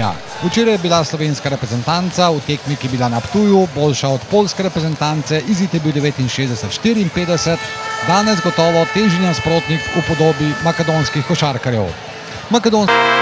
Slovenija. Včeraj je bila slovenska reprezentanca v tekmi, ki je bila na Ptuju, boljša od polske reprezentance, izid je bil 69-54, danes gotovo težji nasprotnik v podobi makedonskih košarkarjev. Makedonski...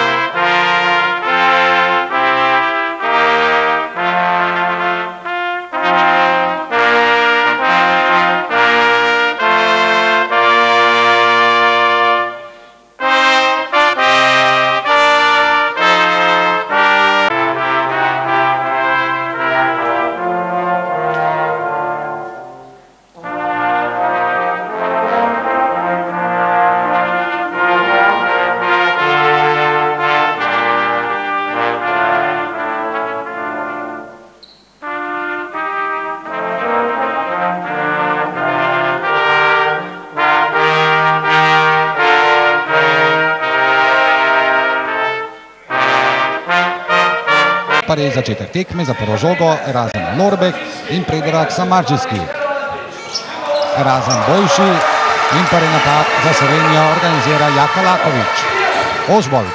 res začetek tekme za prvo žogo, razen Lorbek in Predrag Samarđiski. Razen boljši in prvi napad za Slovenijo organizira Jaka Lakovič. Ožbold.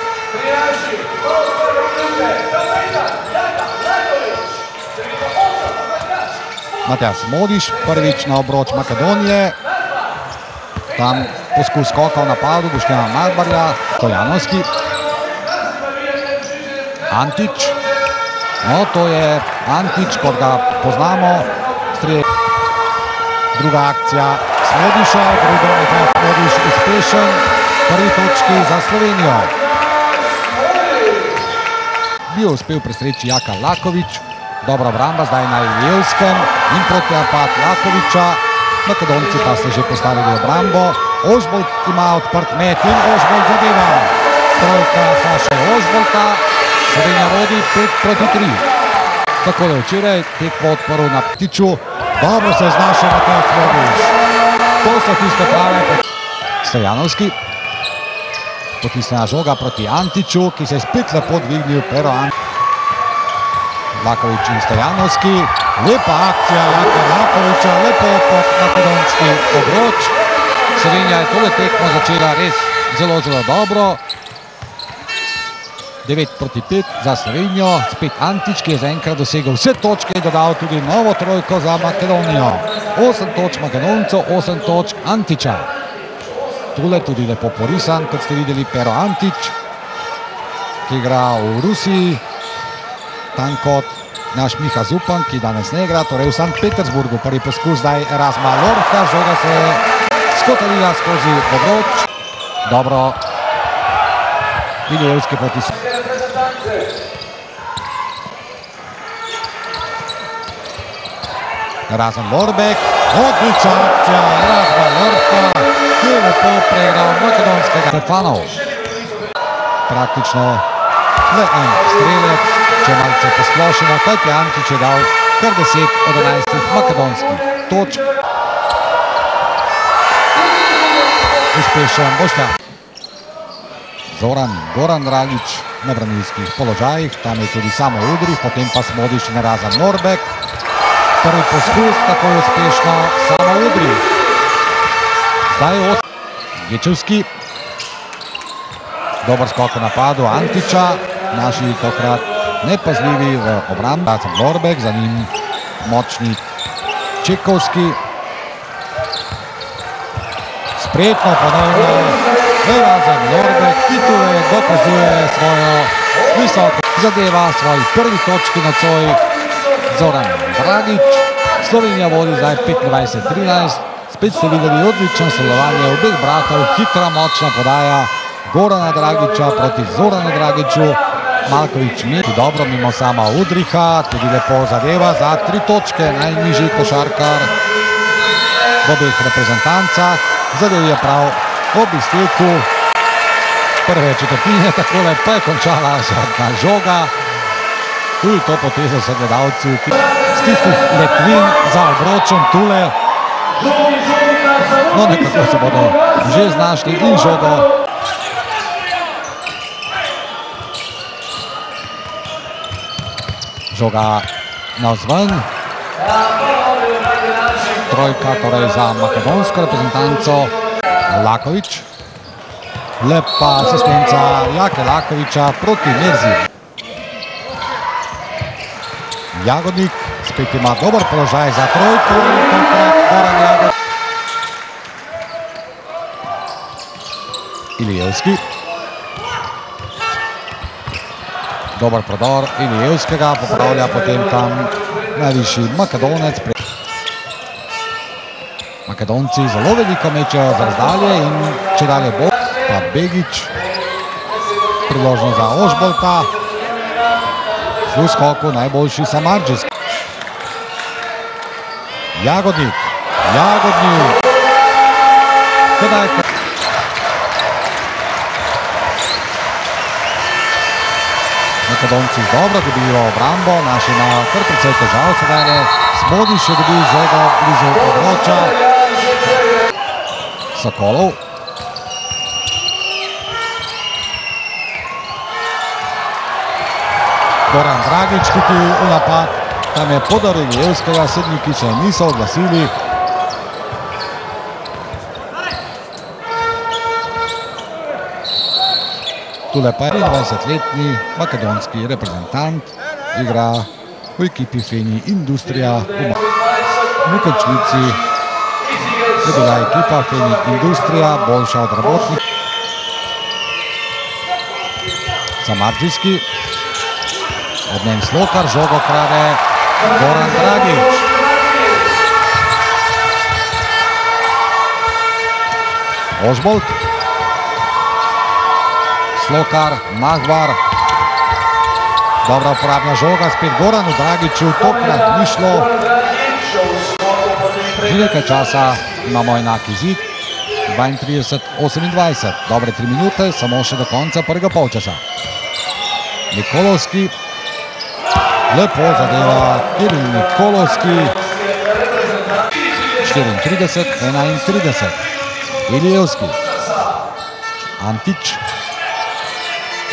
Matjas Modiš, prvič na obroč Makedonije. Tam poskus skoka v napadu Boštjana Malbarja, Stojanovski. Antič. No, to je Antič, kot ga poznamo. Strije. Druga akcija Smodiša, druga je Smodiš uspešen. Prvi točki za Slovenijo. Bil uspel presreči Jaka Lakovič. Dobra obramba zdaj na Ilijevskem in proti napad Lakoviča. Makedonci pa so že postavili obrambo. Ožbolt ima odprt met in Ožbolt zadeva. Trojka Saše Ožbolta. Slovenija vodi 5 proti 3. Tako da včeraj tekmo odprl na ptiču. Dobro se je znašel na konc Modiš. To so tiste prave. Stojanovski. Potisnena žoga proti Antiču, ki se je spet lepo dvignil. Pero Antič. Lakovič in Stojanovski. Lepa akcija Jaka Lakoviča, lepo pod makedonski obroč. Slovenija je tole tekmo začela res zelo, zelo dobro. 9 proti 5 za Slovenijo, spet Antič, ki je zaenkrat dosegel vse točke in dodal tudi novo trojko za Makedonijo. 8 točk Makedoncev, 8 točk Antiča. Tule tudi lepo porisan, kot ste videli, Pero Antič, ki igra v Rusiji, tam kot naš Miha Zupan, ki danes ne igra, torej v Sankt Petersburgu. Prvi poskus zdaj Erasma Lorka, žoga se je skotalila skozi obroč. Dobro, Ilijevski proti Razen Lorbek, odlična akcija, Erasma Lorka, ki je lepo preigral makedonskega Stefanov. Praktično le en strelec, če malce posplošimo, kajti Antič je dal kar 10 od 11 makedonskih točk. Uspešen Boštjan. Zoran, Goran Dragič na branilskih položajih, tam je tudi samo Udrih, potem pa Smodiš in Razan Norbek. Prvi poskus, tako je uspešno samo Udrih. Zdaj je Gečevski. Dobar skok v napadu Antiča, naši tokrat nepazljivi v obrambi. Razan Norbek, za njim močni Čekovski. Spretno ponovno Razan Lorbek, ki tule dokazuje svojo visoko zadeva, svoji prvi točki na coj Zoran Dragič. Slovenija vodi zdaj 25-13. Spet ste videli odlično sodelovanje obeh bratov, hitra, močna podaja Gorana Dragiča proti Zoranu Dragiču. Malkovič Mir, dobro mimo sama Udriha, tudi lepo zadeva za tri točke, najnižji košarkar v obeh reprezentancah. Zadev je prav ob izteku prve četrtine, takole pa je končala zadnja žoga. Tudi to potezo so gledalci, ki s tistih letvin za obročem tule. No, nekako se bodo že znašli in žogo. Žoga navzven. Trojka torej za makedonsko reprezentanco. Lakovič. Lepa asistenca Jake Lakoviča proti Merzi. Jagodnik spet ima dober položaj za trojko. Ilijevski. Dober prodor Ilijevskega, popravlja potem tam najvišji Makedonec. Makedonci zelo veliko mečejo za razdalje in če dalje bo, pa Begič. Priložno za Ožbolta. V skoku najboljši Samarđis. Jagodnik, Jagodnik. Tedaj, Makedonci dobro dobijo obrambo, naši ima kar precej težav sedaj. Smodiš je dobil žogo blizu področja. Sokolov. Goran Dragič tudi v napad. Tam je podaril Jevskega, sedniki se niso oglasili. Tule pa je 23-letni makedonski reprezentant, igra v ekipi Feni Industrija v Mukačnici. Je bila ekipa Feni Industrija boljša od robotnih. Samarđijski. Od njem Slokar, žogo krade Goran Dragič. Ožbolt. Slokar, Mahvar. Dobra uporabna žoga, spet Goranu Dragiču, tokrat ni šlo. Že nekaj časa imamo enaki zid. 32-28, dobre tri minute, samo še do konca prvega polčasa. Nikolovski, lepo zadeva Kiril Nikolovski. 34-31, Ilijevski, Antič,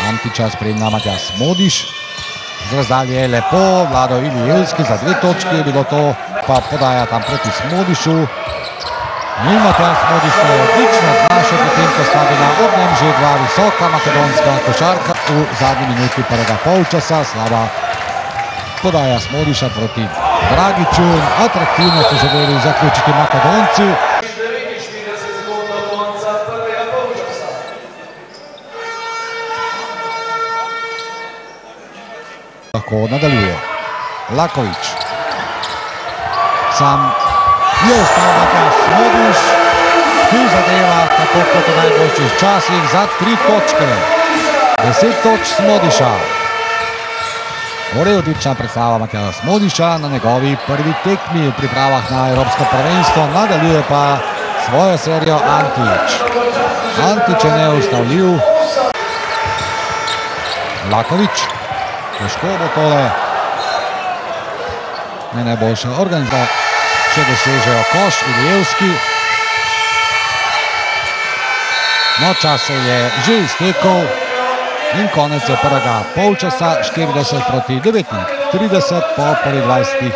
Antiča spremlja Matjas Modiš. Z razdalje je lepo, Vlado Ilijevski za dve točke je bilo to, pa podaja tam proti Smodišu. In Matjas Modiš je odlično znašel, potem ko sta bila ob njem že dva visoka makedonska košarka v zadnji minuti prvega polčasa. Slaba podaja Smodiša proti Dragiču. Atraktivno so želeli zaključiti Makedonci. Lahko nadaljuje. Lakovič. Sam je ostal Matjaš Smodiš, ki zadeva tako kot v najboljših časih za tri točke. Deset točk Smodiša. Torej odlična predstava Matjaša Smodiša na njegovi prvi tekmi v pripravah na Evropsko prvenstvo. Nadaljuje pa svojo serijo Antič. Antič je neustavljiv. Lakovič. Težko bo tole. Ne najboljša organizacija. Še dosežejo koš, Ilijevski. No, čas se je že iztekel in konec je prvega polčasa, 40 proti 39 po prvi 20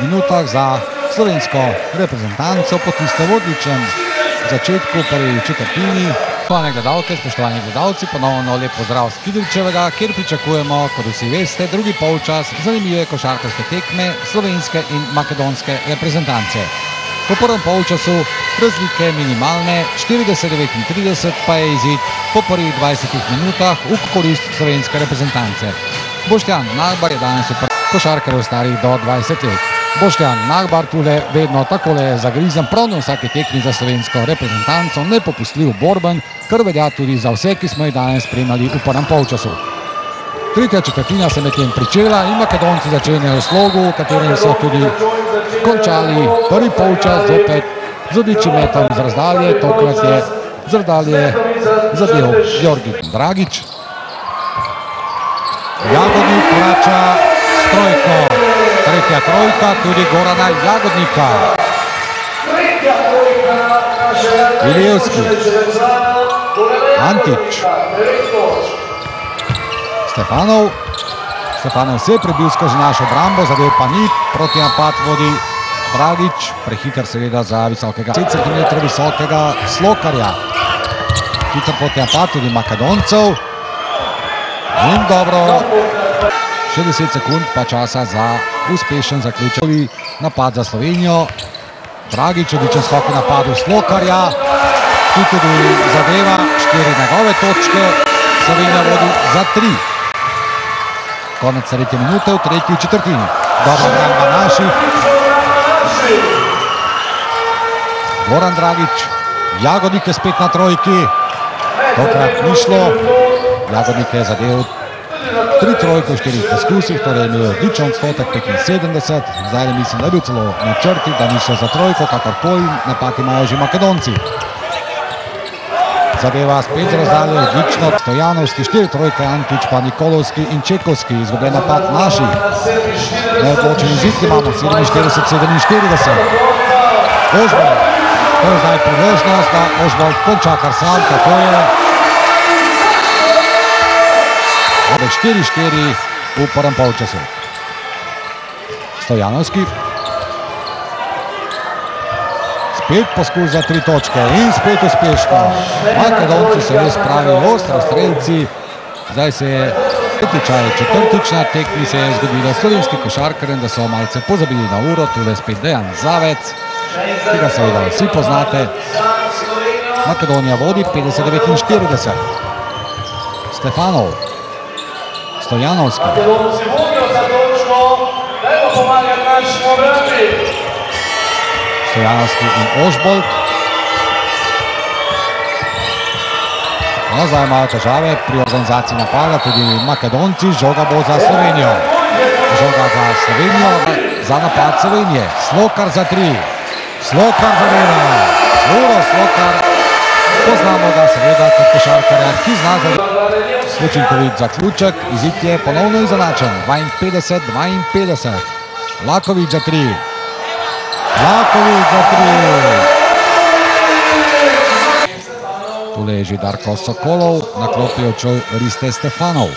minutah za slovensko reprezentanco po tistem odličnem začetku prvi četrtini. Spoštovane gledalke, spoštovani gledalci, ponovno lep pozdrav z Kidričevega, kjer pričakujemo, kot vsi veste, drugi polčas zanimive košarkarske tekme slovenske in makedonske reprezentance. Po prvem polčasu razlike minimalne, 40-39 pa je izid po prvih 20 minutah v korist slovenske reprezentance. Boštjan Nagbar je danes v košarkarjev starih do 20 let. Boštjan Nagbar tule vedno takole zagrizem prav na vsake tekmi za slovensko reprezentanco, nepopustljiv borben, kar velja tudi za vse, ki smo jih danes spremljali v prvem polčasu. Tretja četrtina se medtem pričela in Makedonci začenjajo slogu, v katerem so tudi končali prvi polčas zopet z odličnim metom z razdalje, tokrat je z razdalje zadev Georgi Dragič. Jagodnik vrača strojko, tretja trojka tudi Gorana Jagodnika. Ilijevski, Antič, Stefanov, Stefanov se je prebil skozi našo obrambo, zadev pa ni, proti napad vodi Dragič, prehiter seveda za visokega 10 cm visokega Slokarja. Hiter proti napad tudi Makedoncev. In dobro, Še 10 sekund pa časa za uspešen zaključek. Napad za Slovenijo. Dragič, odličen skok v napadu Slokarja, tudi zadeva štiri njegove točke. Slovenija vodi za tri. Konec tretje minute v tretji četrtini. Dobro bramba naših. Goran Dragič, Jagodnik je spet na trojki. Tokrat ni šlo. Jagodnik je zadev tri trojke v štirih poskusih, torej je imel odličen odstotek 75. Zdaj mislim, da je bil celo na črti, da niso za trojko, kakorkoli napad imajo že Makedonci. Zadeva spet razdalje, odlično. Stojanovski, štiri trojke, Antič, pa Nikolovski in Čekovski, izgubljen napad naših. Neodločen izid imamo, 47-47. Ožbol, to je zdaj priložnost, da Ožbol konča kar sam, tako je. 4-4 v prvem polčasu. Stojanovski. Spet poskus za tri točke in spet uspešno. Makedonci so res pravi ostro strelci. Zdaj se je tečaj četrtič na tekmi se je zgodilo slovenski košarkarjem, da so malce pozabili na uro, tule spet Dejan Zavec, ki ga seveda vsi poznate. Makedonija vodi 50-49. Stefanov. Stojanovski. Makedonci vodijo za točko, dajmo pomagati našim obrambi. Stojanovski in Ožbolt. No, zdaj imajo težave pri organizaciji napada, tudi Makedonci, žoga bo za Slovenijo. Žoga za Slovenijo, za napad Slovenije. Slokar za tri. Slokar za dela. Uro Slokar. Poznamo ga seveda kot košarkarja, ki zna za učinkovit zaključek. Izid je ponovno izenačen. 52-52. Lakovič za tri. Lakovič za tri. Tule je že Darko Sokolov, na klopi odšel Riste Stefanov.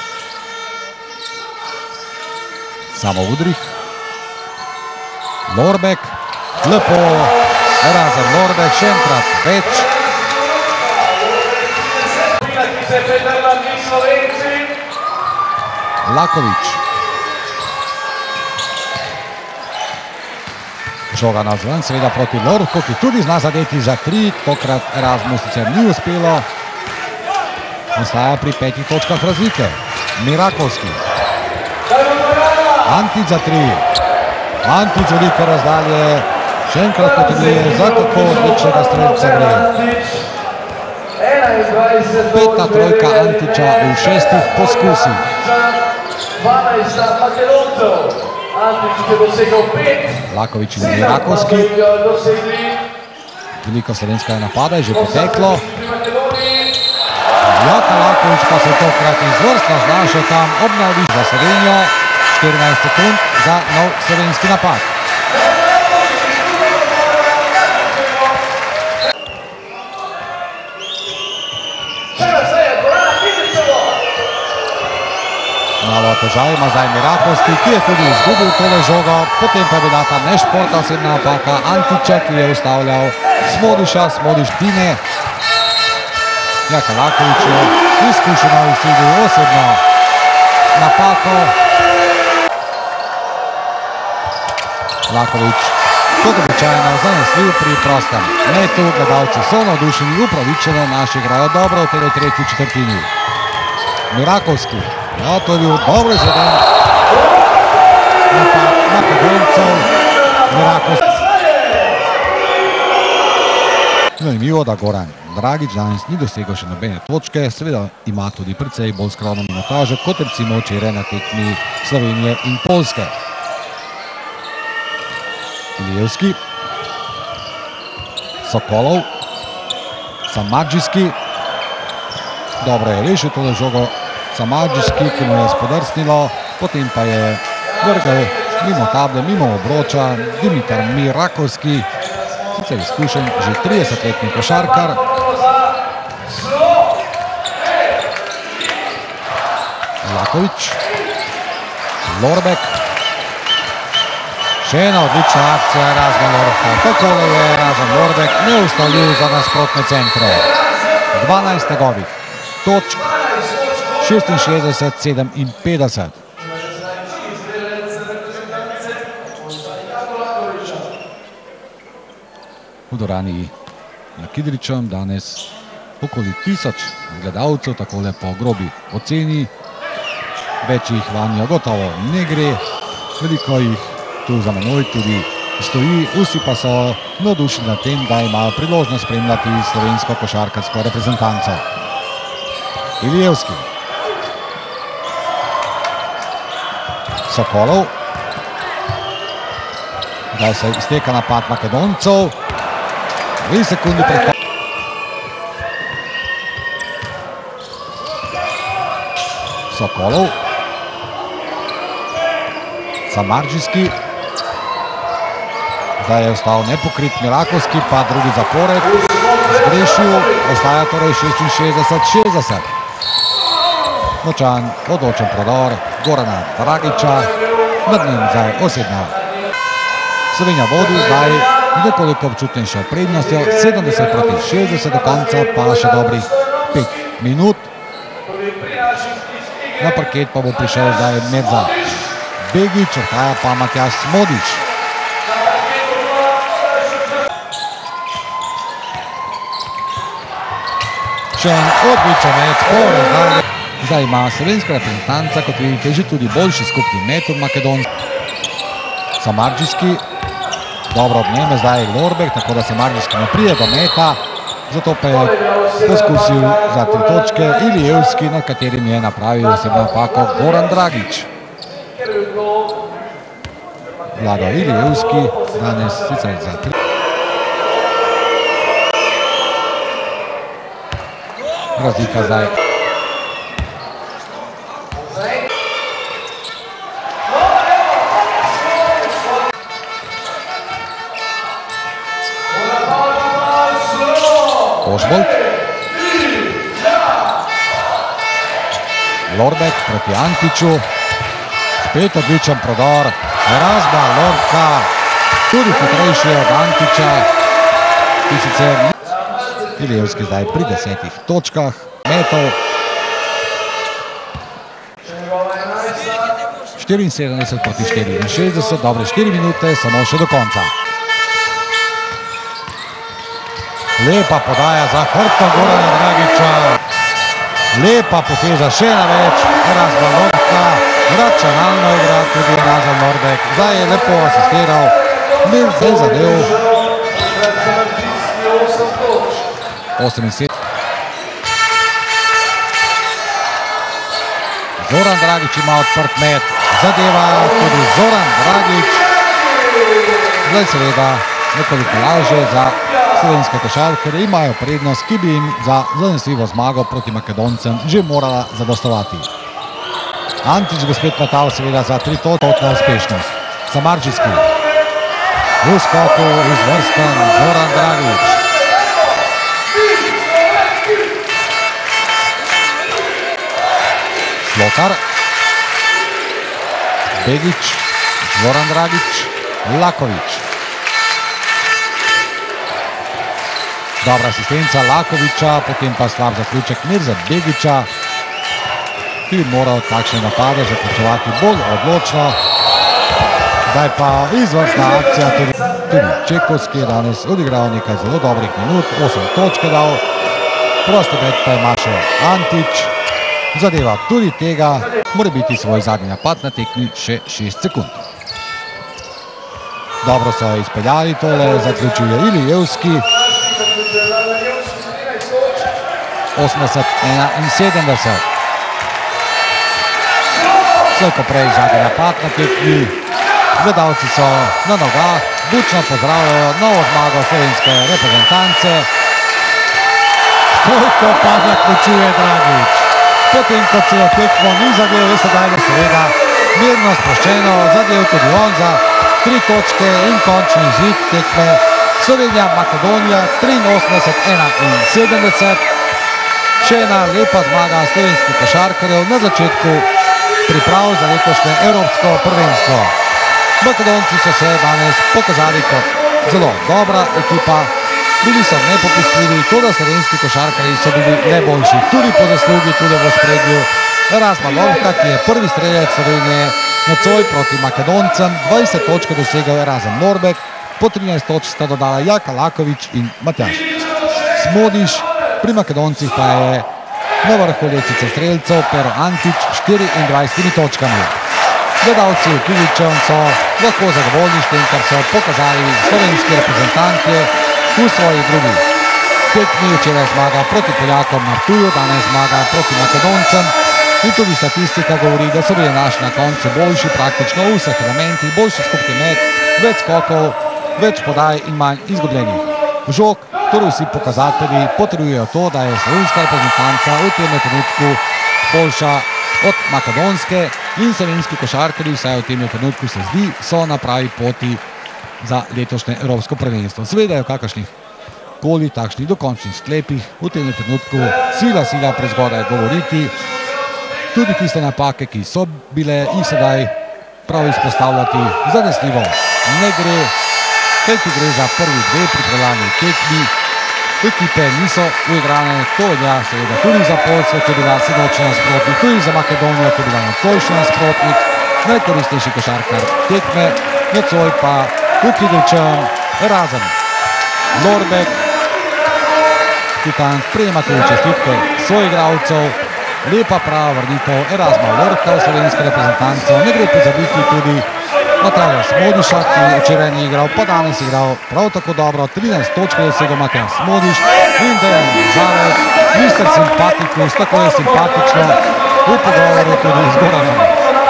Samo Udrih. Lorbek. Lepo. Razen Lorbek, še enkrat več. Ki se predrla mi Slovenci. Lakovič. Žoga na zven, seveda proti Lorku, ki tudi zna zadeti za tri, tokrat Erasmus sicer ni uspelo. Ostaja pri petih točkah razlike. Mirakovski. Antic za tri. Antic velike razdalje. Še enkrat potrebuje za tako odličnega strelca gre. 21 Peta trojka Antiča v šestih poskusih. 12 Makedoncev. Antič je dosegel 5. Lakovič in Mirakovski. dosegli Veliko slovenskega napada je že poteklo. pri Makedoniji. Jaka Lakovič pa se tokrat izvrstno znašel tam obnovi za Slovenijo. 14 sekund za nov slovenski napad. Malo težav ima zdaj Mirakovski, ki je tudi izgubil tole žogo, potem pa je bila tam nešportna osebna napaka Antiče, ki je ustavljal Smodiša, Smodiš Dine. Jaka Lakovič je izkušeno izsilil osebno napako. Lakovič, kot običajno, zanesljiv pri prostem metu, gledalci so navdušeni, upravičeno naši igrajo dobro v tej tretji četrtini. Mirakovski, ja, to je bil dobro izveden napad Makedoncev, Mirakovski. Zanimivo, da Goran Dragič danes ni dosegel še nobene točke, seveda ima tudi precej bolj skromno minutažo, kot recimo včeraj na tekmi Slovenije in Polske. Ilijevski, Sokolov, Samadžijski, dobro je rešil tole žogo Samadžijski, ki mu je spodrsnilo, potem pa je vrgel mimo table, mimo obroča Dimitar Mirakovski, sicer izkušen že 30-letni košarkar. Lakovič, Lorbek, še ena odlična akcija Razma Lorka. Takole je Razan Lorbek neustavljiv za nasprotne centre. 12 njegovih točk, 66, 57. V dvorani na Kidričem danes okoli tisoč gledalcev takole po grobi oceni. Več jih vanjo gotovo ne gre, veliko jih tu za menoj tudi stoji, vsi pa so navdušeni nad tem, da imajo priložnost spremljati slovensko košarkarsko reprezentanco. Ilijevski Sokolov. Zdaj se izteka napad Makedoncev. Dve sekundi pred koncem. Sokolov. Samaržijski. Zdaj je ostal nepokrit Milakovski, pa drugi zapored. Zgrešil, ostaja torej 66-60. Močan, odločen prodor Gorana Dragiča, nad njim zdaj osebna. Slovenija vodi zdaj nekoliko občutnejšo prednostjo, 70 proti 60 do konca, pa še dobrih 5 minut. Na parket pa bo prišel zdaj Medza Begič, odhaja pa Matjaš Smodič. Še en odličen met, pol razdalje. Zdaj ima slovenska reprezentanca, kot vidite, že tudi boljši skupni met od Makedonske. Samarđijski, dobro obneme zdaj Lorbek, tako da Samarđijski ne prije do meta, zato pa je poskusil za tri točke Ilijevski, na katerim je napravil osebno napako Goran Dragič. Vlado Ilijevski, danes sicer za tri. Razlika zdaj. Ožbolt. Lorbek proti Antiču. Spet odličen prodor. Razba Lorka. Tudi hitrejši od Antiča. Ki sicer Ilijevski zdaj pri desetih točkah. Metov. 74 proti 64, dobre 4 minute, samo še do konca. Lepa podaja za hrbtom Gorana Dragiča. Lepa poteza še na več. Razba Lorka. Računalno igra tudi Razal Norbek. Zdaj je lepo asistiral. Ni zdaj zadev. 78. Zoran Dragič ima odprt met. Zadeva tudi Zoran Dragič. Zdaj seveda nekoliko lažje za slovenske košarkere imajo prednost, ki bi jim za zanesljivo zmago proti Makedoncem že morala zadostovati. Antič bo spet metal seveda za tri točke uspešnost. Samarđijski. V skoku izvrsten Zoran Dragič. Slokar. Begič. Zoran Dragič. Lakovič. Dobra asistenca Lakoviča, potem pa slab zaključek Mirza Begiča, ki bi moral takšne napade zaključovati bolj odločno. Zdaj pa izvrstna akcija tudi, tudi Čekovski je danes odigral nekaj zelo dobrih minut, 8 točke dal, prosti med pa ima še Antič, zadeva tudi tega, mora biti svoj zadnji napad na tekmi še 6 sekund. Dobro so izpeljali tole, zaključil je Ilijevski, 80, 71. Vse ko prej zadnji napad na tekmi. Gledalci so na nogah, bučno pozdravljajo novo zmago slovenske reprezentance. Koliko pa zaključuje Dragič. Potem, ko se je tekmo ni zadev, je sedaj da seveda mirno sproščeno, zadev tudi on za tri točke in končni izid tekme Slovenija, Makedonija, 83-71. Še ena lepa zmaga slovenskih košarkarjev na začetku priprav za letošnje Evropsko prvenstvo. Makedonci so se danes pokazali kot zelo dobra ekipa, bili so nepopustljivi, tudi slovenski košarkarji so bili najboljši, tudi po zaslugi, tudi v spredju. Erasma Lovka, ki je prvi strelec Slovenije nocoj proti Makedoncem, 20 točk dosegel Erasem Norbek, Po 13 točk sta dodala Jaka Lakovič in Matjaš. Smodiš, pri Makedoncih pa je na vrhu lesice streljcev Pero Antič s 24 točkami. Gledalci v Kivičem so lahko zadovoljni s tem, kar so pokazali slovenski reprezentanti v svoji drugi tekmi. Včeraj zmaga proti Poljakom na Ptuju, danes zmaga proti Makedoncem. In tudi statistika govori, da so bili naši na koncu boljši praktično v vseh elementih, boljši skupni met, več skokov, več podaj in manj izgubljenih. Žog, torej vsi pokazatelji potrjujejo to, da je slovenska reprezentanca v tem trenutku boljša od makedonske in slovenski košarkarji, vsaj v tem trenutku se zdi, so na pravi poti za letošnje Evropsko prvenstvo. Zvedajo kakršnih koli takšnih dokončnih sklepih, v tem trenutku sila, sila prezgodaj govoriti, tudi tiste napake, ki so bile in sedaj prav izpostavljati zanesljivo. Ne gre, ker ti gre za prvi dve pripravljalni tekmi, ekipe niso uigrane, to velja seveda tudi za Polsko, ki je bila sinočni nasprotnik, tudi za Makedonijo, ki je bila nocojšnji nasprotnik, najkoristnejši košarkar tekme, nocoj pa Ukidovčan, razen Lorbek, Titan prejema tudi čestitke svojih igralcev, lepa prava vrnitev Erasma Lorka v slovenski reprezentanco, ne gre pozabiti tudi Matjaja Smodiša, ki včeraj ni igral, pa danes igral prav tako dobro, 13 točk je vsega Matjaja Smodiš in Dejan Zavek, mister simpatikus, tako je simpatično v pogovoru tudi z Goranom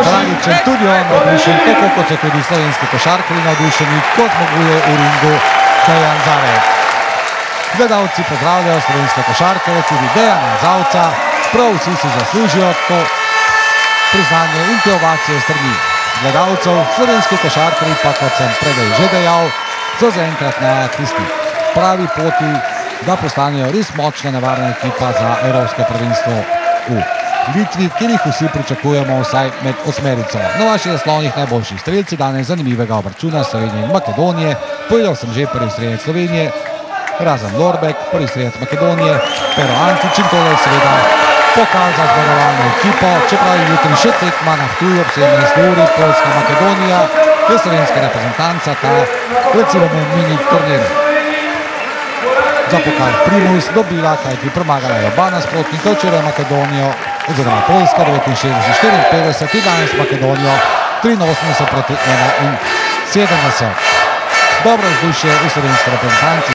Dragičem, tudi on navdušen, tako kot so tudi slovenski košarkari navdušeni, kot zmaguje v ringu Dejan Zavek. Gledalci pozdravljajo slovenske košarkare, tudi Dejana Zavca, prav vsi si zaslužijo to priznanje in te ovacije strani gledalcev, slovenski košarkari pa, kot sem prej že dejal, so zaenkrat na tisti pravi poti, da postanejo res močna nevarna ekipa za Evropsko prvenstvo v Litvi, kjer jih vsi pričakujemo vsaj med osmerico. Na vaših naslovnih najboljših streljci danes zanimivega obračuna Slovenije in Makedonije, povedal sem že prvi streljec Slovenije, razen Lorbek, prvi streljec Makedonije, Pero Antič in tole seveda pokal za zmagovalno ekipo, čeprav je jutri še tekma na Ptuju ob 17 uri, Poljska Makedonija, je slovenska reprezentanca ta recimo mini turnir. Za pokal Primus dobila, kajti premagala je oba nasprotnika, včeraj Makedonijo oziroma Poljska 69-54 in danes Makedonijo 83 proti 71. Dobro vzdušje v slovenski reprezentanci.